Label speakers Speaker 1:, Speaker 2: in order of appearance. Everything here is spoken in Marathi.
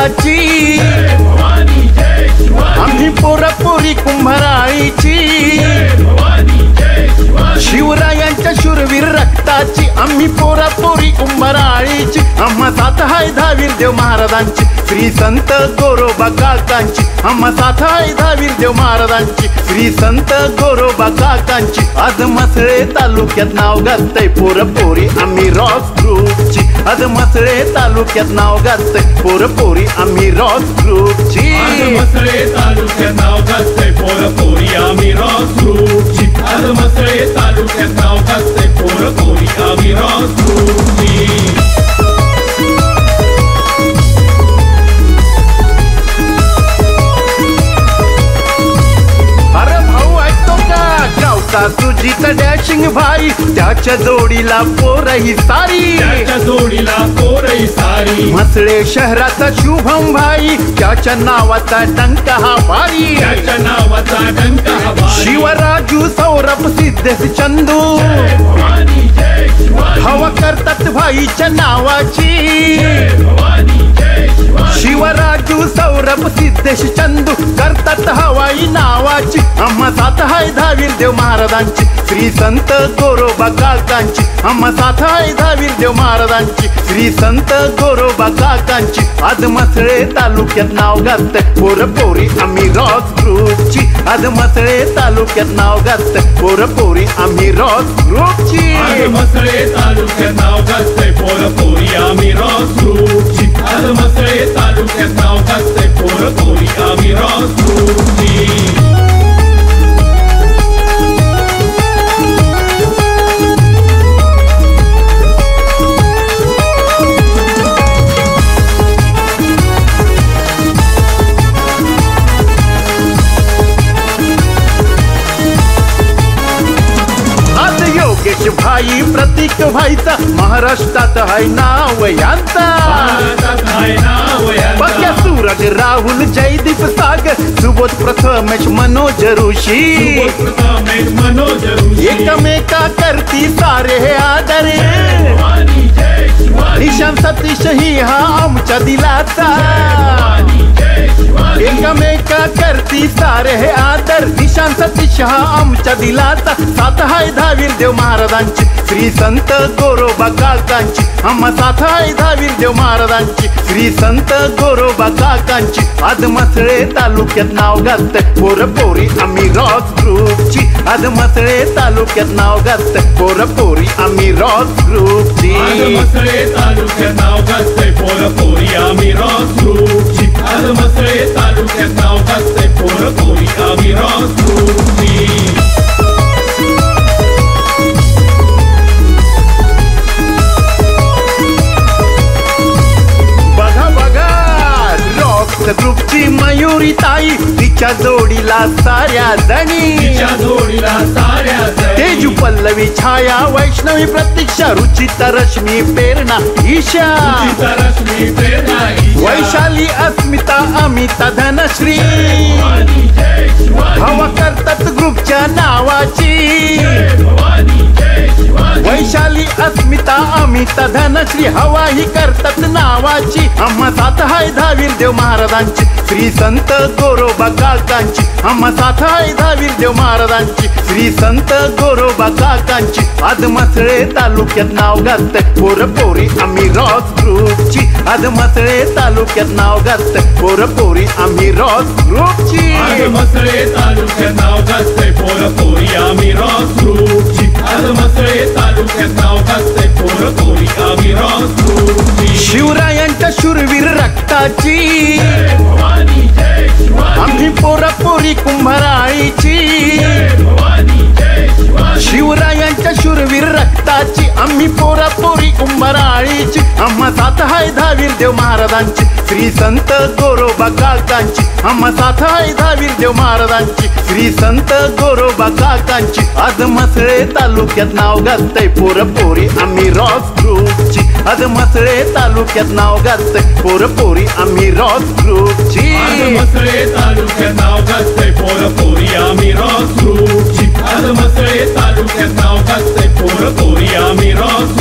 Speaker 1: रक्ताची
Speaker 2: जय भवानी
Speaker 1: आम्ही पोरपोरी कुंभाराळीची शिवरायांच्या शूरवीर रक्ताची आम्ही पोरापोरी कुंभाराळीची आम्हा साथ हाय धावीर देव महाराजांची श्री संत गोरोबा काकांची. आम्हा साथ हाय धावीर देव महाराजांची श्री संत गोरोबा काकांची. आज मसळे तालुक्यात नाव गाजतय पोरपोरी आम्ही रॉस ग्रुपची. आज मसळे तालुक्यात नाव गाजतय पोरपोरी आम्ही रॉस
Speaker 2: आज
Speaker 1: ग्रुपची
Speaker 2: मसळे तालुक्यात नाव गाजतंय पोर पोरी आम्ही रॉस ग्रुपची आज मसळे तालुक्यात नाव गाजतंय पोर पोरी आम्ही रॉस ग्रुपची
Speaker 1: सुजीचा डॅशिंग भाई त्याच्या जोडीला पोरही सारी.
Speaker 2: त्याच्या जोडीला पोरही सारी.
Speaker 1: म्हसळे शहराचा शुभम भाई त्याच्या नावाचा टंका हा भारी.
Speaker 2: त्याच्या नावाचा डंका
Speaker 1: शिवराजू सौरभ सिद्धेश चंदू. हवा करतात भाईच्या नावाची. शिवराजू सौरभ सिद्धेश चंदू करतात हवाई नावाची. आम्हा साथ हाय धावीर देव महाराजांची. श्री संत गोरोबा काकांची. आम्हा साथ हाय धावीर देव महाराजांची. श्री संत गोरोबा काकांची. आज मसळे तालुक्यात नाव गाजत पोर पोरी आम्ही रॉस ग्रुपची. आज मसळे तालुक्यात नाव गाजत पोर पोरी आम्ही रॉस ग्रुपची. आई प्रतीक व्हायचा महाराष्ट्रात हाय नाव यांचा
Speaker 2: बघ्या
Speaker 1: सूरज राहुल जयदीप साग सुबोध प्रथमेश मनोज ऋषी। एकमेका करती सारे हे आदरे। निशान सतीश ही हा आमच्या दिलाचा। एकमेका करती सारे हे आदर. निशान दिशा आमच्या दिलाचा साथ हाय धावीर देव महाराजांची. श्री संत गोरोबा काकांची. आम्हा साथ हाय धावीर देव महाराजांची. श्री संत गोरोबा काकांची. आज मसळे तालुक्यात नाव गाजत पोर पोरी आम्ही रॉस ग्रुपची. आज मसळे तालुक्यात नाव गाजत पोर पोरी आम्ही रॉस ग्रुपची.
Speaker 2: मसळे तालुक्यात नाव गाजतंय पोर पोरी आम्ही रॉस ग्रुपची. मसळे तालुक्यात नाव गाजतंय पोर पोरी आम्ही रॉस ग्रुपची
Speaker 1: मयुरी ताई तिच्या जोडीला साऱ्या जणी
Speaker 2: जोडीला साऱ्या.
Speaker 1: तेजू पल्लवी छाया वैष्णवी प्रतीक्षा रुचिता रश्मी प्रेरणा ईशा
Speaker 2: रश्मी प्रेरणा.
Speaker 1: वैशाली अस्मिता अमिता धनश्री. हवा करतात ग्रुपच्या नावाची. अस्मिता धनश्री हवा ही करतात नावाची. आम्हा साथ हाय धावीर देव महाराजांची. श्री संत गोरोबा काकांची. आम्हा साथ हाय धावीर देव महाराजांची. श्री संत गोरोबा काकांची. आज मसळे तालुक्यात नाव गाजत पोर पोरी आम्ही रॉस ग्रुपची. आज मसळे तालुक्यात नाव गाजत पोर पोरी आम्ही रॉस ग्रुपची.
Speaker 2: मसळे तालुक्यात नाव गाजतंय पोर पोरी आम्ही रॉस ग्रुपची. आज मसळे तालुक्यात नाव गाजतंय पोर पोरी आम्ही रॉस ग्रुपची
Speaker 1: शिवरायांच्या शूरवीर रक्ताची
Speaker 2: जय भवानी जय शिवाजी
Speaker 1: आम्ही पोरापोरी कुंभाराळीची शिवरायांच्या शूरवीर रक्ताची आम्ही पोरापोरी कुंभाराळीची आम्हा साथ हाय धावीर देव महाराजांची. श्री संत गोरोबा काकांची. आम्हा साथ हाय धावीर देव महाराजांची. श्री संत गोरोबा काकांची. आज मसळे तालुक्यात नाव गाजतय पोरपोरी आम्ही रॉस ग्रुपची. आज मसळे तालुक्यात नाव गाजतय पोरपोरी आम्ही रॉस ग्रुपची.
Speaker 2: मसळे तालुक्यात नाव गाजतंय पोर पोरी आम्ही रॉस ग्रुपची. सालम से तालू के साव का से पूर पूरिया मिरोस